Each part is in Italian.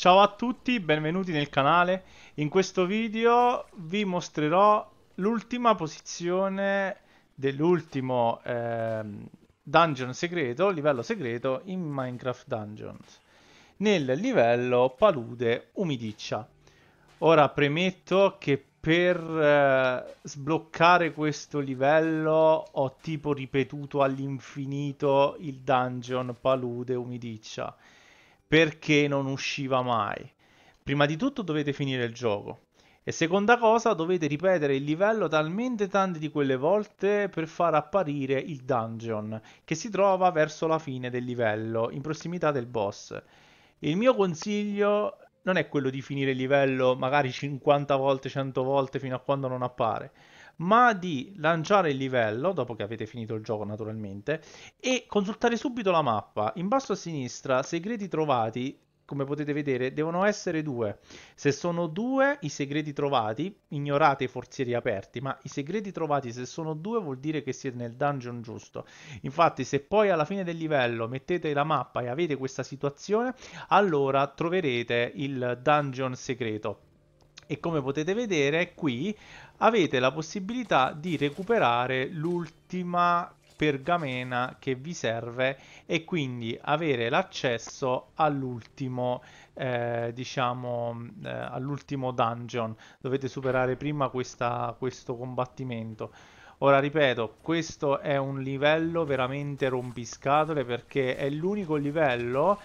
Ciao a tutti, benvenuti nel canale. In questo video vi mostrerò l'ultima posizione dell'ultimo eh, dungeon segreto, livello segreto in Minecraft Dungeons, nel livello palude umidiccia. Ora premetto che per eh, sbloccare questo livello ho tipo ripetuto all'infinito il dungeon palude umidiccia perché non usciva mai. Prima di tutto dovete finire il gioco. E seconda cosa, dovete ripetere il livello talmente tante di quelle volte per far apparire il dungeon, che si trova verso la fine del livello, in prossimità del boss. Il mio consiglio non è quello di finire il livello magari 50 volte, 100 volte fino a quando non appare, ma di lanciare il livello, dopo che avete finito il gioco naturalmente, e consultare subito la mappa. In basso a sinistra, segreti trovati, come potete vedere, devono essere due. Se sono due i segreti trovati, ignorate i forzieri aperti, ma i segreti trovati se sono due vuol dire che siete nel dungeon giusto. Infatti se poi alla fine del livello mettete la mappa e avete questa situazione, allora troverete il dungeon segreto e come potete vedere qui avete la possibilità di recuperare l'ultima pergamena che vi serve e quindi avere l'accesso all'ultimo eh, diciamo eh, all'ultimo dungeon. Dovete superare prima questa, questo combattimento. Ora ripeto, questo è un livello veramente rompiscatole perché è l'unico livello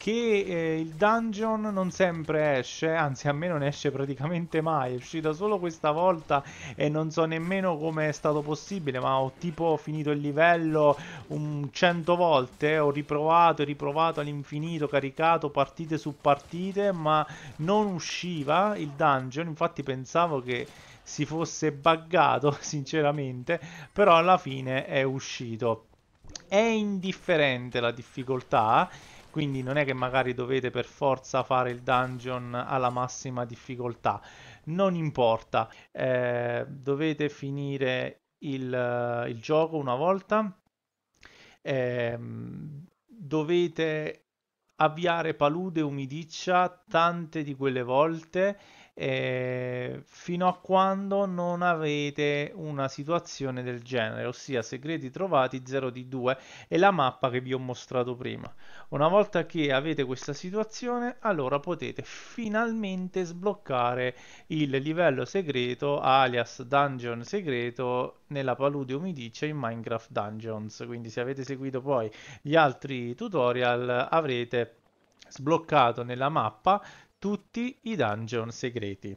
che eh, il dungeon non sempre esce, anzi a me non esce praticamente mai, è uscito solo questa volta e non so nemmeno come è stato possibile, ma ho tipo finito il livello un 100 volte, ho riprovato e riprovato all'infinito, caricato partite su partite, ma non usciva il dungeon, infatti pensavo che si fosse buggato sinceramente, però alla fine è uscito. È indifferente la difficoltà quindi non è che magari dovete per forza fare il dungeon alla massima difficoltà, non importa, eh, dovete finire il, il, gioco una volta, eh, dovete avviare palude umidiccia tante di quelle volte eh, fino a quando non avete una situazione del genere, ossia segreti trovati 0 di 2 e la mappa che vi ho mostrato prima. Una volta che avete questa situazione, allora potete finalmente sbloccare il livello segreto alias dungeon segreto nella palude umidiccia in Minecraft Dungeons. Quindi se avete seguito poi gli altri tutorial avrete sbloccato nella mappa tutti i dungeon segreti.